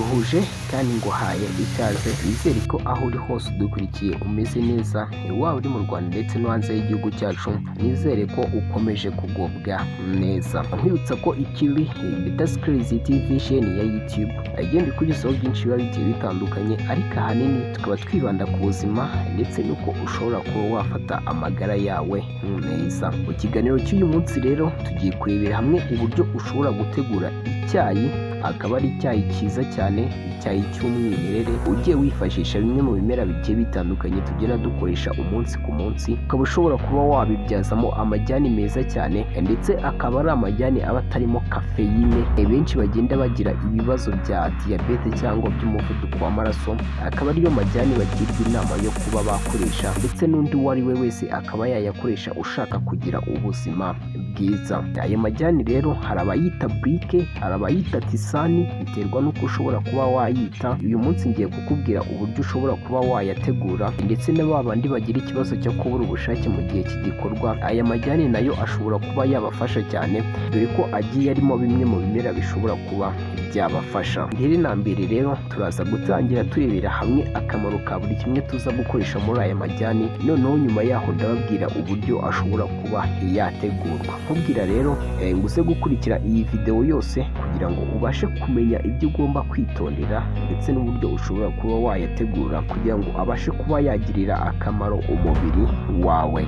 ndagusuhuje kandi nguhaye ikaze wizere ko aho uri hose udukurikiye umeze neza waba uri mu rwanda ndetse no hanze y'igihugu cyacu nizere ko ukomeje kugubwa neza. Nkwibutsa ko ikiri bita sikirizi tv sheni ya yutube igenda ikugezaho byinshi biba bigiye bitandukanye ariko ahanini tukaba twibanda ku buzima ndetse n'uko ushobora kuba wafata amagara yawe neza. Mu kiganiro cy'uyu munsi rero tugiye kurebera hamwe uburyo ushobora gutegura icyayi akaba ari icyayi cyiza cyane icyayi cy'umwimerere ugiye wifashisha bimwe mu bimera bigiye bitandukanye tugenda dukoresha umunsi ku munsi ukaba ushobora kuba wabibyazamo amajyani meza cyane ndetse akaba ari amajyani aba atarimo kafeyine benshi bagenda bagira ibibazo bya diyabete cyangwa by'umuvuduko w'amaraso akaba ariyo majyani bagirwa inama yo kuba bakoresha ndetse n'undi uwo ari we wese akaba yayakoresha ushaka kugira ubuzima bwiza. Ayo majyani rero hari abayita burike hari abayita tisani biterwa n'uko ushobora kuba wayita uyu munsi ngiye kukubwira uburyo ushobora kuba wayategura ndetse na ba bandi bagira ikibazo cyo kubura ubushake mu gihe cy'igikorwa aya majyani na yo ashobora kuba yabafasha cyane dore ko agiye arimo bimwe mu bimera bishobora kuba byabafasha. Mbere na mbere rero turaza gutangira turebera hamwe akamaro ka buri kimwe tuza gukoresha muri aya majyani noneho nyuma yaho ndababwira uburyo ashobora kuba yategurwa. Nkubwira rero ngo uze gukurikira iyi videwo yose kugira ngo ubashe kumenya ibyo ugomba kwitondera ndetse n'uburyo ushobora kuba wayategura kugira ngo abashe kuba yagirira akamaro umubiri wawe.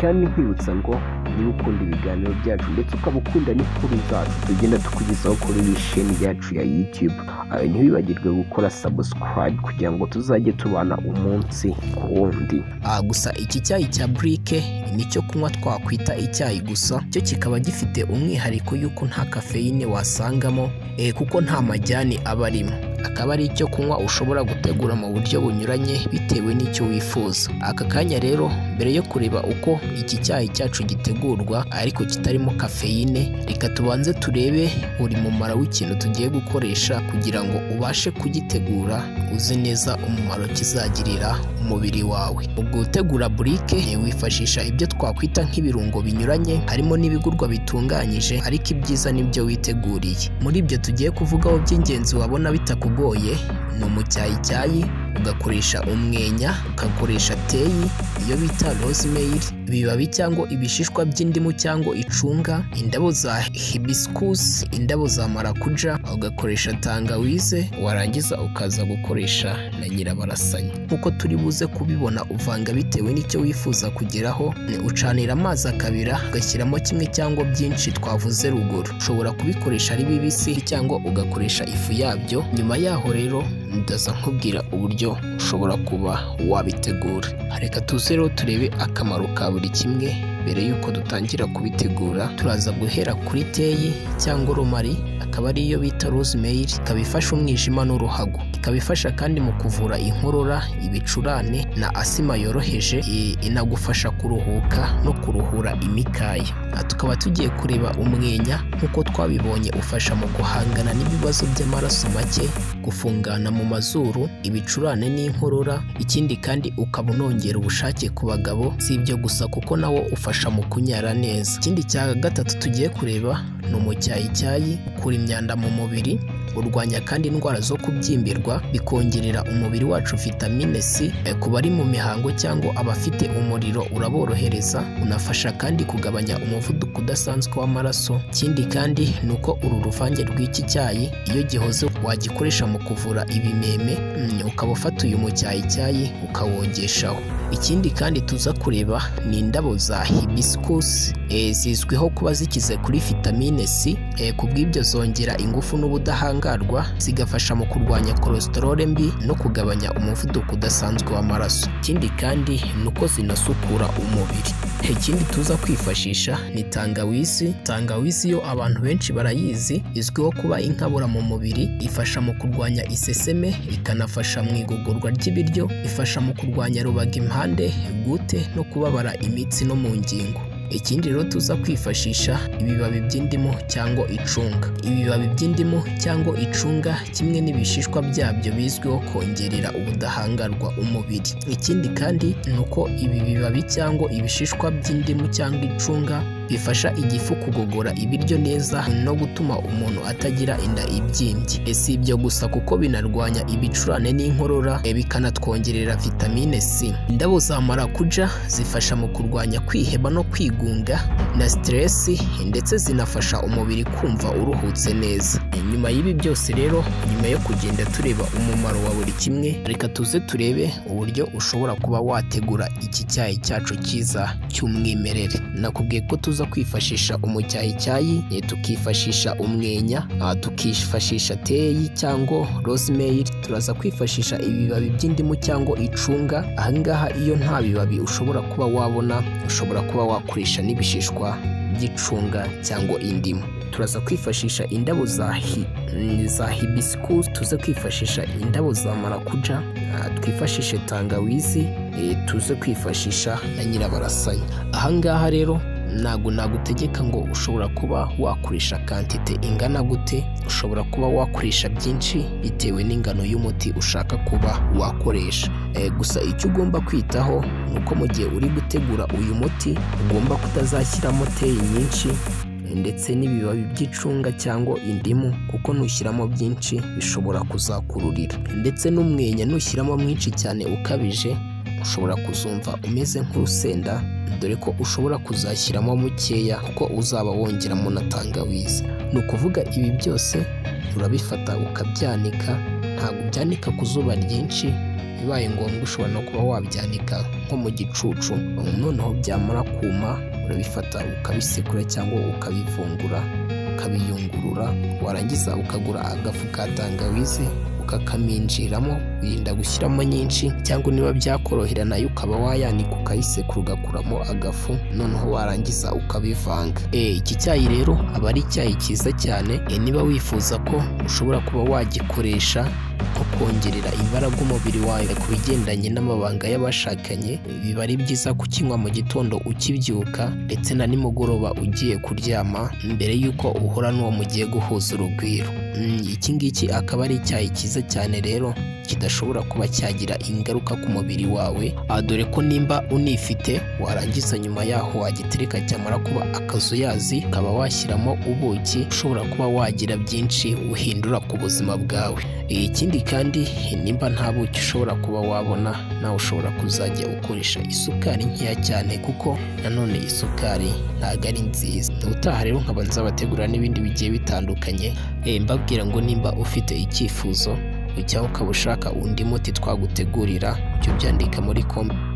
Kandi nkwibutsa ngo niba ukunda ibiganiro byacu ndetse ukaba ukunda n'inkuru zacu tugenda tukugezaho kuri iyi sheni yacu ya yutube ntiwibagirwe gukora sabusikarayibe kugira ngo tuzajye tubana umunsi ku wundi. Gusa iki cyayi cya burike ni cyo kunywa twakwita icyayi gusa. Cyo kikaba gifite umwihariko y'uko nta kafeyine wasangamo kuko nta majyani aba arimo. Akaba ari icyo kunywa ushobora gutegura mu buryo bunyuranye bitewe n'icyo wifuza. Aka kanya rero mbere yo kureba uko iki cyayi cyacu gitegurwa ariko kitarimo kafeyine reka tubanze turebe buri mumaro w'ikintu tugiye gukoresha kugira ngo ubashe kugitegura uzi neza umumaro kizagirira umubiri wawe. Mu gutegura burike wifashisha ibyo twakwita nk'ibirungo binyuranye harimo n'ibigurwa bitunganyije ariko ibyiza ni byo witeguriye. Muri ibyo tugiye kuvugaho by'ingenzi wabona bitakugoye ni umucyayicyayi ugakoresha umwenya ugakoresha teyi iyo bita rosemary ibibabi cyangwa ibishishwa by'indimu cyangwa icunga indabo za hibiscus indabo za marakuja ugakoresha tangawize warangiza ukaza gukoresha na nyirabarasanya. Nk'uko turi buze kubibona uvanga bitewe n'icyo wifuza kugeraho ucanira amazi akabira ugashyiramo kimwe cyangwa byinshi twavuze ruguru. Ushobora kubikoresha ari bibisi cyangwa ugakoresha ifu yabyo. Nyuma yaho rero ndaza nkubwira uburyo ushobora kuba wabitegura. Reka tuze rero turebe akamaro ka buri kimwe mbere y'uko dutangira kubitegura turaza guhera kuri teyi cyangwa romari akaba ariyo bita rosemary ikaba ifasha umwijima n'uruhago. Ikaba ifasha kandi mu kuvura inkorora ibicurane na asima yoroheje inagufasha kuruhuka no kuruhura imikaya. Tukaba tugiye kureba umwenya nk'uko twabibonye ufasha mu guhangana n'ibibazo by'amaraso make gufungana mu mazuru ibicurane n'inkorora ikindi kandi ukaba unongera ubushake ku bagabo si ibyo gusa kuko nawo ufasha mu kunyara neza. Ikindi cya gatatu tugiye kureba ni umucyayicyayi ukura imyanda mu mubiri urwanya kandi indwara zo kubyimbirwa bikongerera umubiri wacu vitamine C. Ku bari mu mihango cyangwa abafite umuriro uraborohereza unafasha kandi kugabanya umuvuduko udasanzwe w'amaraso. Ikindi kandi ni uko uru ruvange rw'iki cyayi iyo gihoze wagikoresha mu kuvura ibimeme ukaba ufata uyu mucyayicyayi ukawogeshaho ikindi kandi tuza kureba ni indabo za hibiscus zizwiho kuba zikize kuri vitamine C. Ku bw'ibyo zongera ingufu n'ubudahangarwa zigafasha mu kurwanya cholesterol mbi no kugabanya umuvuduko udasanzwe w'amaraso. Ikindi kandi ni uko zinasukura umubiri. Ikindi tuza kwifashisha ni tangawizi. Tangawizi yo abantu benshi barayizi izwiho kuba inkabura mu mubiri ifasha mu kurwanya iseseme ikanafasha mu igogorwa ry'ibiryo ifasha mu kurwanya rubaga impande gute no kubabara imitsi no mu ngingo. Ikindi rero tuza kwifashisha ibibabi by'indimu cyangwa icunga. Ibibabi by'indimu cyangwa icunga kimwe n'ibishishwa byabyo bizwiho kongerera ubudahangarwa umubiri. Ikindi kandi ni uko ibi bibabi cyangwa ibishishwa by'indimu cyangwa icunga bifasha igifu kugogora ibiryo neza no gutuma umuntu atagira inda ibyimbye. Si ibyo gusa kuko binarwanya ibicurane n'inkorora bikanatwongerera vitamine C. Indabo za marakuja zifasha mu kurwanya kwiheba no kwigunga na stress ndetse zinafasha umubiri kumva uruhutse neza. Nyuma y'ibi byose rero nyuma yo kugenda tureba umumaro wa buri kimwe reka tuze turebe uburyo ushobora kuba wategura iki cyayi cyacu cyiza cy'umwimerere. Nakubwiye ko tuza kwifashisha umucyayicyayi tukifashisha umwenya tukifashisha teyi cyangwa rosemary turaza kwifashisha ibibabi by'indimu cyangwa icunga. Ahangaha iyo nta bibabi ushobora kuba wabona ushobora kuba wakoresha n'ibishishwa by'icunga cyangwa indimu. Turaza kwifashisha indabo za hi za hibiscus tuze kwifashisha indabo za marakuja twifashishe tangawizi tuze kwifashisha na nyirabarasanya. Ahangaha rero ntabwo nagutegeka ngo ushobora kuba wakoresha kantite ingana gute ushobora kuba wakoresha byinshi bitewe n'ingano y'umuti ushaka kuba wakoresha. Gusa icyo ugomba kwitaho ni uko mu gihe uri gutegura uyu muti ugomba kutazashyiramo teyi nyinshi ndetse n'ibibabi by'icunga cyangwa indimu kuko nushyiramo byinshi bishobora kuzakururira. Ndetse n'umwenya nushyiramo mwinshi cyane ukabije ushobora kuzumva umeze nk'urusenda dore ko ushobora kuzashyiramo mukeya kuko uzaba wongeramo na tangawizi ni ukuvuga ibi byose urabifata ukabyanika ntabwo ubyanika ku zuba ryinshi bibaye ngombwa ushobora no kuba wabyanika nko mu gicucu noneho byamara kuma urabifata ukabisekura cyangwa ukabivungura ukabiyungurura warangiza ukagura agafu ka tangawizi ukakaminjiramo wirinda gushyiramo nyinshi cyangwa niba byakorohera na yo ukaba wayanika ukayisekura ugakuramo agafu noneho warangiza ukabivanga. Iki cyayi rero aba ari icyayi cyiza cyane niba wifuza ko ushobora kuba wagikoresha nko kongerera imbaraga umubiri wawe ku bigendanye n'amabanga y'abashakanye biba ari byiza kukinywa mu gitondo ukibyuka ndetse na nimugoroba ugiye kuryama mbere y'uko uhura n'uwo mugiye guhuza urugwiro. Iki ngiki akaba ari icyayi cyiza cyane rero kidashobora kuba cyagira ingaruka ku mubiri wawe. Dore ko nimba unifite warangiza nyuma yaho wagitereka cyamara kuba akazuyazi ukaba washyiramo ubuki ushobora kuba wagira byinshi uhindura ku buzima bwawe. Ikindi kandi nimba nta buki ushobora kuba wabona nawe ushobora kuzajya ukoresha isukari nkeya cyane kuko nanone isukari ntabwo ari nziza. Ubutaha rero nkaba nzabategura n'ibindi bigiye bitandukanye mbabwira ngo nimba ufite icyifuzo cyangwa ukaba ushaka undi muti twagutegurira ujye ubyandika muri komenti